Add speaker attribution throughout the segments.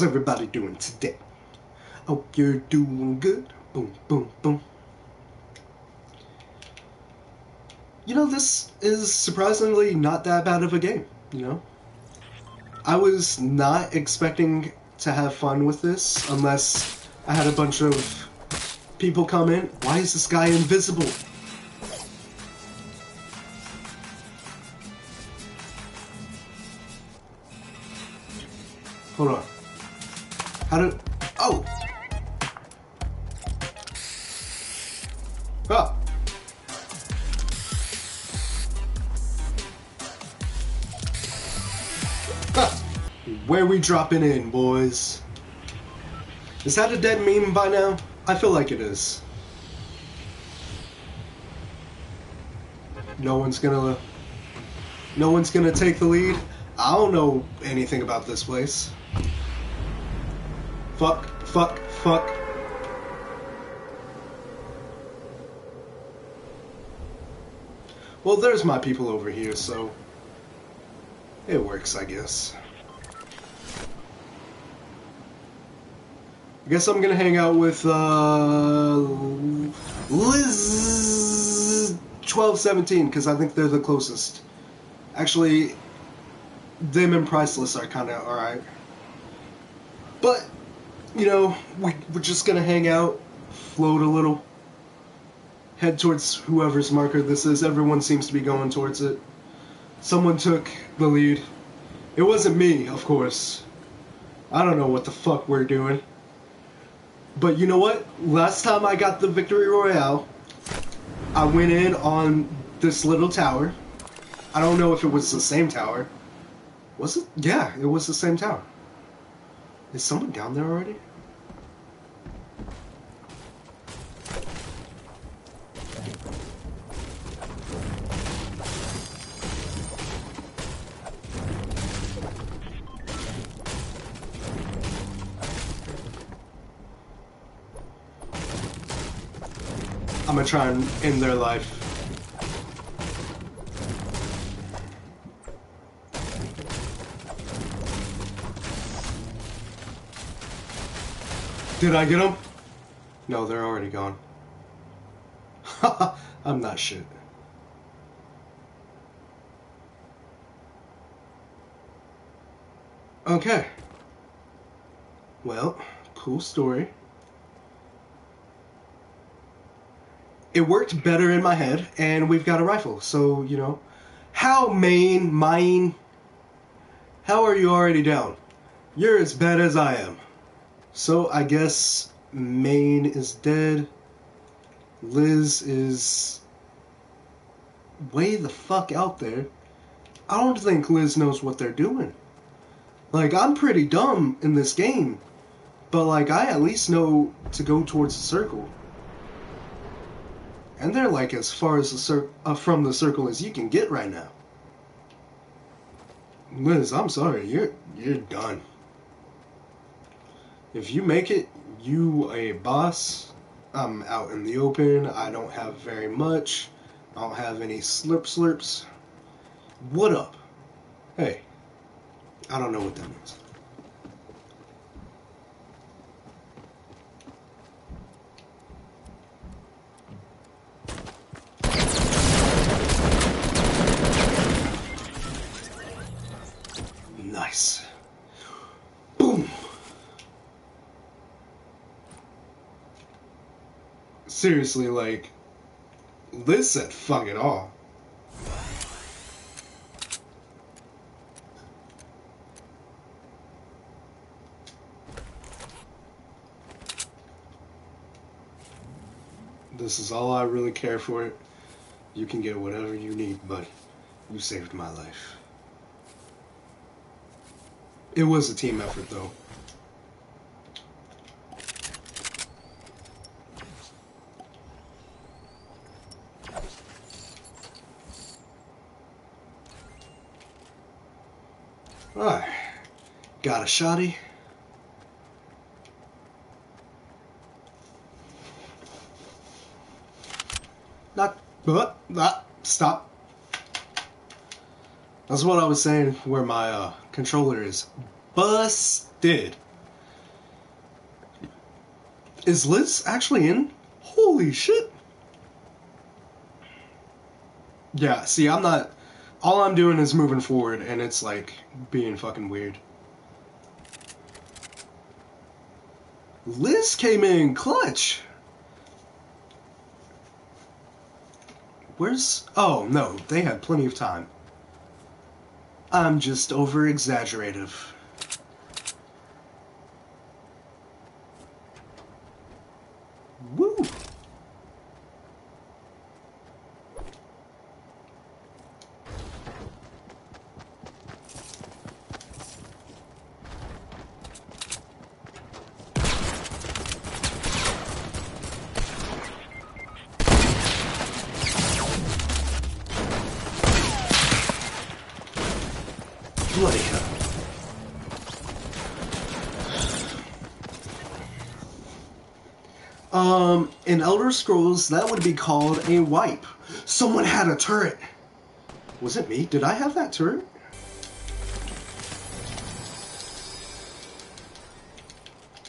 Speaker 1: How's everybody doing today? Hope you're doing good. Boom, boom, boom. You know, this is surprisingly not that bad of a game, you know? I was not expecting to have fun with this unless I had a bunch of people come in. Why is this guy invisible? Hold on. How do... Oh! Ah! Ah! Where we dropping in, boys? Is that a dead meme by now? I feel like it is. No one's gonna... No one's gonna take the lead? I don't know anything about this place. Fuck, fuck, fuck. Well, there's my people over here, so it works, I guess. I guess I'm gonna hang out with uh, Liz 1217 because I think they're the closest. Actually, them and Priceless are kind of alright. But, you know, we, we're just gonna hang out, float a little, head towards whoever's marker this is. Everyone seems to be going towards it. Someone took the lead. It wasn't me, of course. I don't know what the fuck we're doing. But you know what? Last time I got the Victory Royale, I went in on this little tower. I don't know if it was the same tower. Was it? Yeah, it was the same tower. Is someone down there already? I'm gonna try and end their life. Did I get them? No, they're already gone. I'm not shit. Okay. Well, cool story. It worked better in my head, and we've got a rifle, so, you know. How, Maine, mine? How are you already down? You're as bad as I am. So I guess Maine is dead. Liz is way the fuck out there. I don't think Liz knows what they're doing. Like, I'm pretty dumb in this game, but like, I at least know to go towards the circle. And they're like as far as the cir- uh, from the circle as you can get right now. Liz, I'm sorry, you're you're done. If you make it, you a boss. I'm out in the open. I don't have very much. I don't have any slurp slurps. What up? Hey, I don't know what that means. Nice. Boom. Seriously, like, Liz said fuck it all. This is all I really care for. It. You can get whatever you need, buddy. you saved my life. It was a team effort, though. Alright. Got a shotty. Not, but, not, stop. That's what I was saying where my uh, controller is busted. Is Liz actually in? Holy shit. Yeah, see, I'm not. All I'm doing is moving forward, and it's like being fucking weird. Liz came in clutch. Where's. Oh, no, they had plenty of time. I'm just over exaggerative. Woo! Bloody hell. Um, in Elder Scrolls, that would be called a wipe. Someone had a turret. Was it me? Did I have that turret?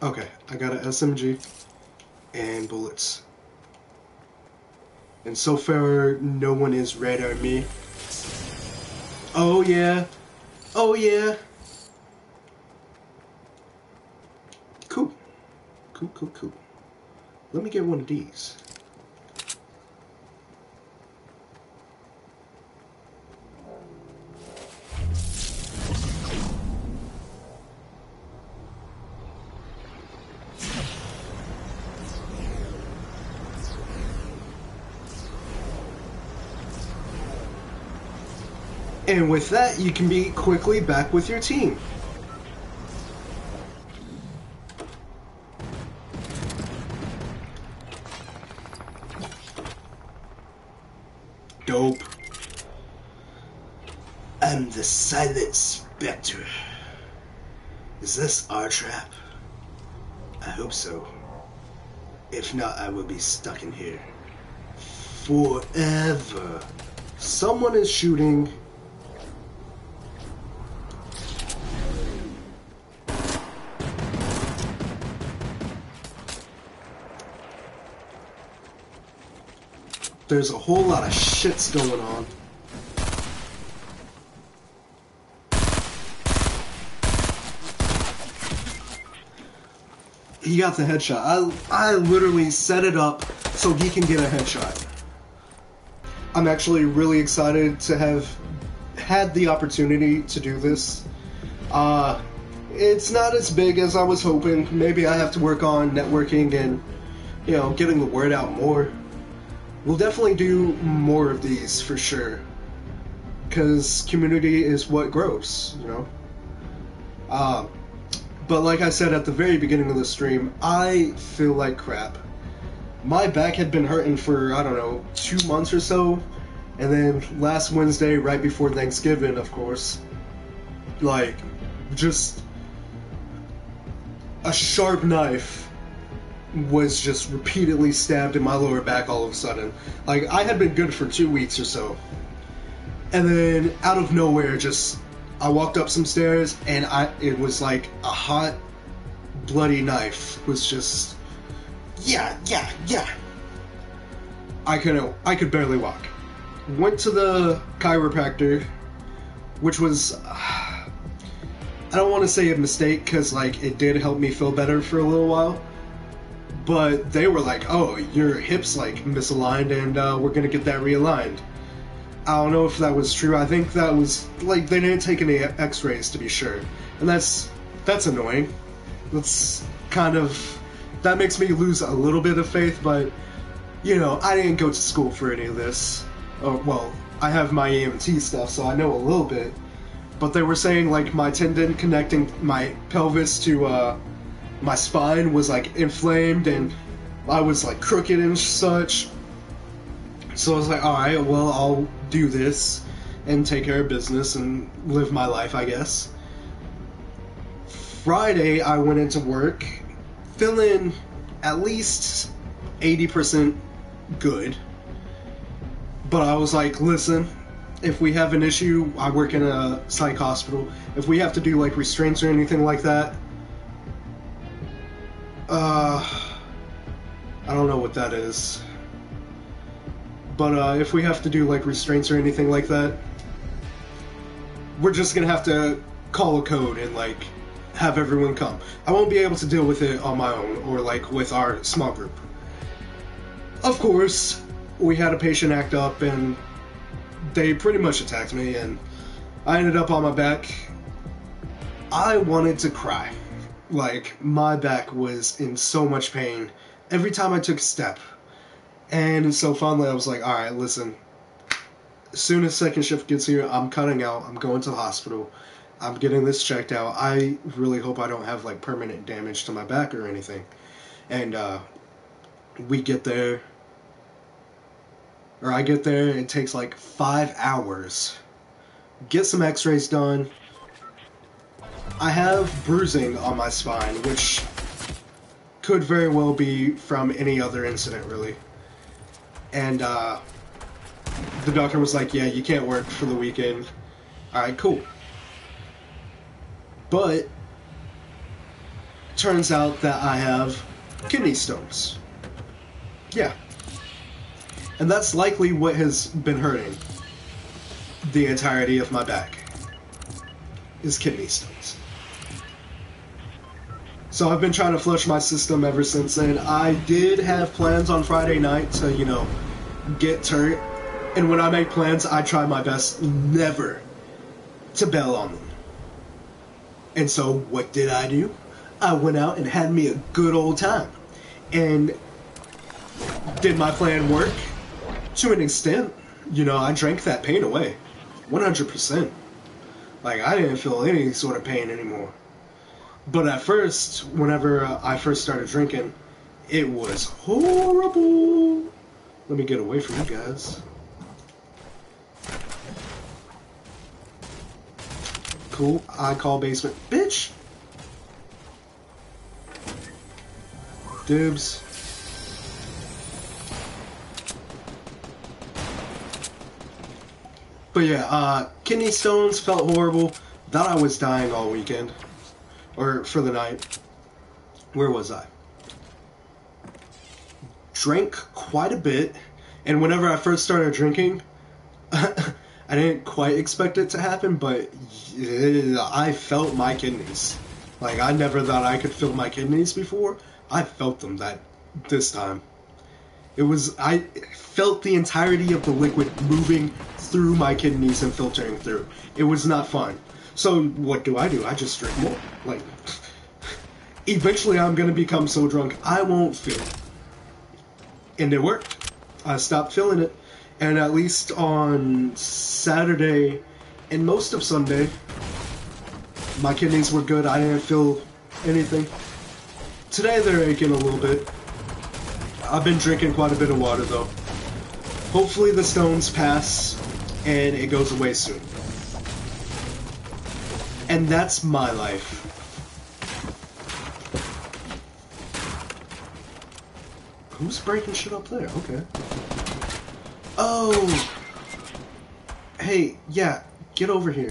Speaker 1: Okay, I got an SMG and bullets. And so far, no one is red on me. Oh yeah. Oh yeah. Cool. Cool, cool, cool. Let me get one of these. And with that, you can be quickly back with your team. Dope. I'm Silent Spectre. Is this our trap? I hope so. If not, I will be stuck in here. Forever. Someone is shooting. There's a whole lot of shits going on. He got the headshot. I, I literally set it up so he can get a headshot. I'm actually really excited to have had the opportunity to do this. Uh, it's not as big as I was hoping. Maybe I have to work on networking and, you know, getting the word out more. We'll definitely do more of these for sure. Because community is what grows, you know? Uh, but like I said at the very beginning of the stream, I feel like crap. My back had been hurting for, I don't know, two months or so. And then last Wednesday, right before Thanksgiving, of course, like, just a sharp knife was just repeatedly stabbed in my lower back all of a sudden. Like I had been good for two weeks or so, and then out of nowhere, just I walked up some stairs and I it was like a hot, bloody knife was just yeah yeah yeah. I could I could barely walk. Went to the chiropractor, which was. I don't want to say a mistake because like it did help me feel better for a little while but they were like, "Oh, your hips like misaligned, and uh, we're gonna get that realigned." I don't know if that was true. I think that was like they didn't take any X-rays to be sure, and that's that's annoying. That's kind of that makes me lose a little bit of faith, but you know, I didn't go to school for any of this. Oh, well, I have my EMT stuff, so I know a little bit. But they were saying like my tendon connecting my pelvis to uh, my spine was like inflamed and I was like crooked and such. So I was like, alright, well, I'll do this and take care of business and live my life, I guess. Friday, I went into work feeling at least 80% good. But I was like, listen, if we have an issue, I work in a psych hospital. If we have to do like restraints or anything like that, uh, I don't know what that is. But uh, if we have to do like restraints or anything like that, we're just gonna have to call a code and like have everyone come. I won't be able to deal with it on my own or like with our small group. Of course, we had a patient act up and they pretty much attacked me and I ended up on my back. I wanted to cry. Like, my back was in so much pain every time I took a step. And so finally, I was like, all right, listen. As soon as second shift gets here, I'm cutting out. I'm going to the hospital. I'm getting this checked out. I really hope I don't have like permanent damage to my back or anything. And uh, we get there, or I get there. It takes like five hours. Get some X-rays done. I have bruising on my spine, which could very well be from any other incident, really. And uh, the doctor was like, "Yeah, you can't work for the weekend." All right, cool. But turns out that I have kidney stones. Yeah. And that's likely what has been hurting the entirety of my back is kidney stones. So I've been trying to flush my system ever since then. I did have plans on Friday night to, you know, get turned. And when I make plans, I try my best never to bail on them. And so what did I do? I went out and had me a good old time. And did my plan work? To an extent. You know, I drank that pain away. 100%. Like, I didn't feel any sort of pain anymore. But at first, whenever uh, I first started drinking, it was horrible. Let me get away from you guys. Cool. I call basement. Bitch! Dibs. But yeah, uh, kidney stones felt horrible. Thought I was dying all weekend or for the night. Where was I? Drank quite a bit, and whenever I first started drinking, I didn't quite expect it to happen, but I felt my kidneys. Like I never thought I could feel my kidneys before. I felt them that this time. It was I felt the entirety of the liquid moving through my kidneys and filtering through. It was not fun. So what do I do? I just drink more. Like, eventually I'm gonna become so drunk I won't feel it. And it worked. I stopped feeling it. And at least on Saturday and most of Sunday, my kidneys were good. I didn't feel anything. Today they're aching a little bit. I've been drinking quite a bit of water though. Hopefully the stones pass and it goes away soon. And that's my life. Who's breaking shit up there? Okay. Oh! Hey, yeah, get over here.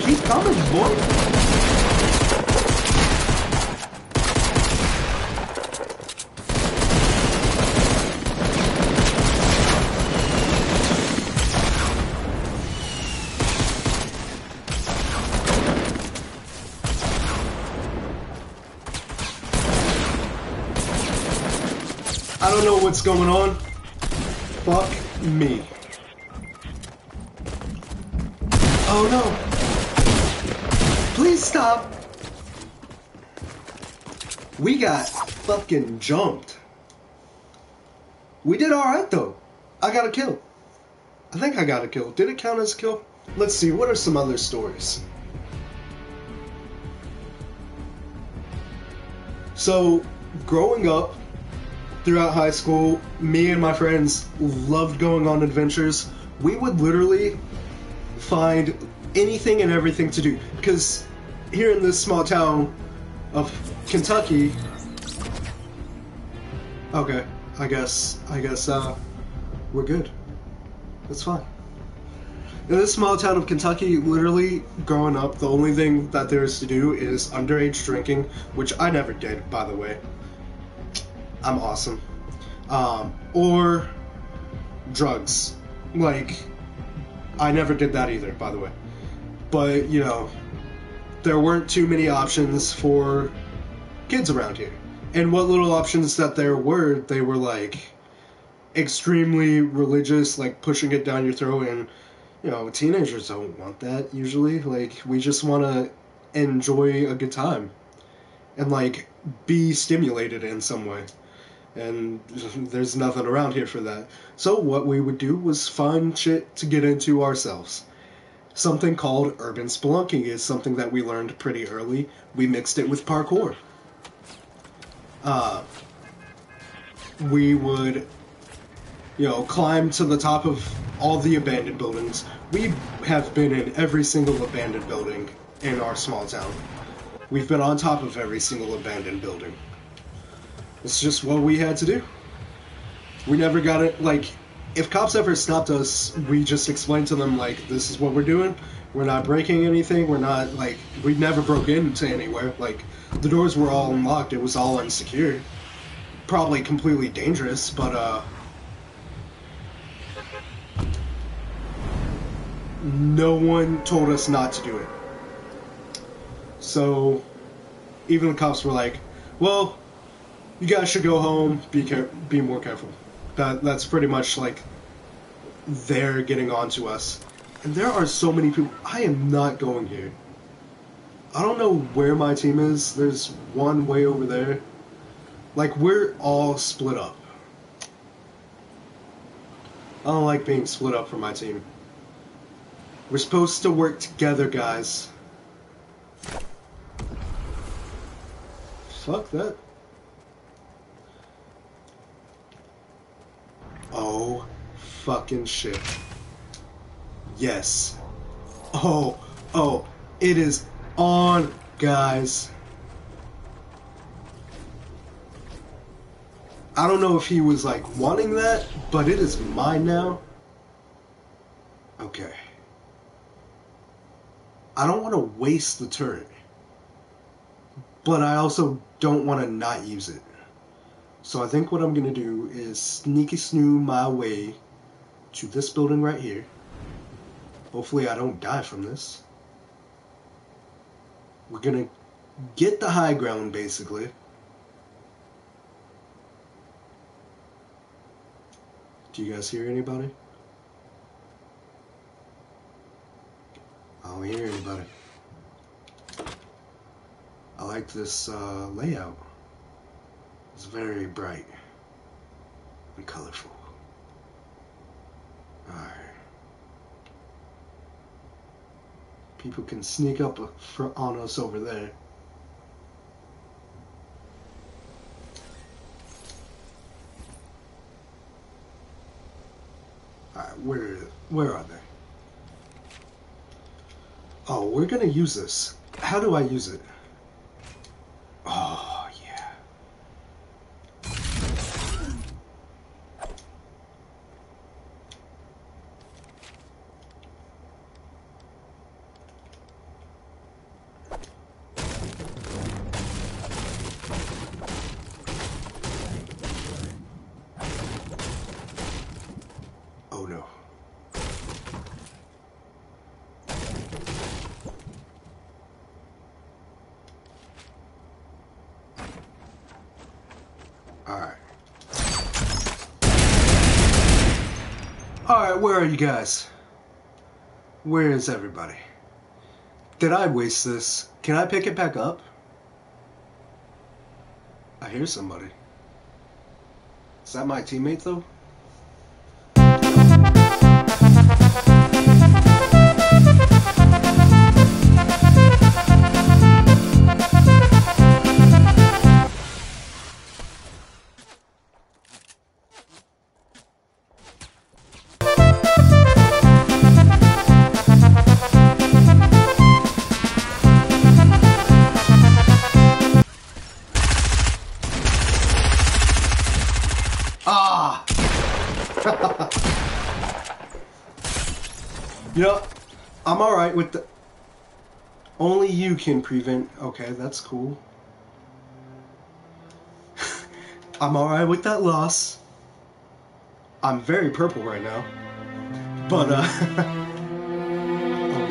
Speaker 1: Keep coming, boy! Don't know what's going on. Fuck me. Oh no. Please stop. We got fucking jumped. We did alright though. I got a kill. I think I got a kill. Did it count as a kill? Let's see, what are some other stories? So, growing up, throughout high school, me and my friends loved going on adventures. We would literally find anything and everything to do. Because here in this small town of Kentucky, okay, I guess, I guess, uh, we're good. That's fine. In this small town of Kentucky, literally growing up, the only thing that there is to do is underage drinking, which I never did, by the way. I'm awesome. Um, or drugs. Like, I never did that either, by the way. But, you know, there weren't too many options for kids around here. And what little options that there were, they were like extremely religious, like pushing it down your throat. And, you know, teenagers don't want that usually. Like, we just want to enjoy a good time and, like, be stimulated in some way. And there's nothing around here for that. So, what we would do was find shit to get into ourselves. Something called urban spelunking is something that we learned pretty early. We mixed it with parkour. Uh, we would, you know, climb to the top of all the abandoned buildings. We have been in every single abandoned building in our small town. We've been on top of every single abandoned building. It's just what we had to do. We never got it, like, if cops ever stopped us, we just explained to them, like, this is what we're doing. We're not breaking anything. We're not, like, we never broke into anywhere. Like, the doors were all unlocked. It was all unsecured. Probably completely dangerous, but, uh, no one told us not to do it. So, even the cops were like, well, you guys should go home. Be care- be more careful. That that's pretty much like they're getting on to us. And there are so many people. I am not going here. I don't know where my team is. There's one way over there. Like we're all split up. I don't like being split up from my team. We're supposed to work together, guys. Fuck that. Oh, fucking shit. Yes. Oh, oh, it is on, guys. I don't know if he was like wanting that, but it is mine now. Okay. I don't want to waste the turret, but I also don't want to not use it. So I think what I'm going to do is sneaky snoo my way to this building right here. Hopefully I don't die from this. We're going to get the high ground basically. Do you guys hear anybody? I don't hear anybody. I like this uh, layout. It's very bright and colorful. Alright. People can sneak up on us over there. Alright, where where are they? Oh, we're gonna use this. How do I use it? Oh. Alright. Alright, where are you guys? Where is everybody? Did I waste this? Can I pick it back up? I hear somebody. Is that my teammate though? Ah! you know, I'm alright with the... Only you can prevent... Okay, that's cool. I'm alright with that loss. I'm very purple right now. But, uh... Oh,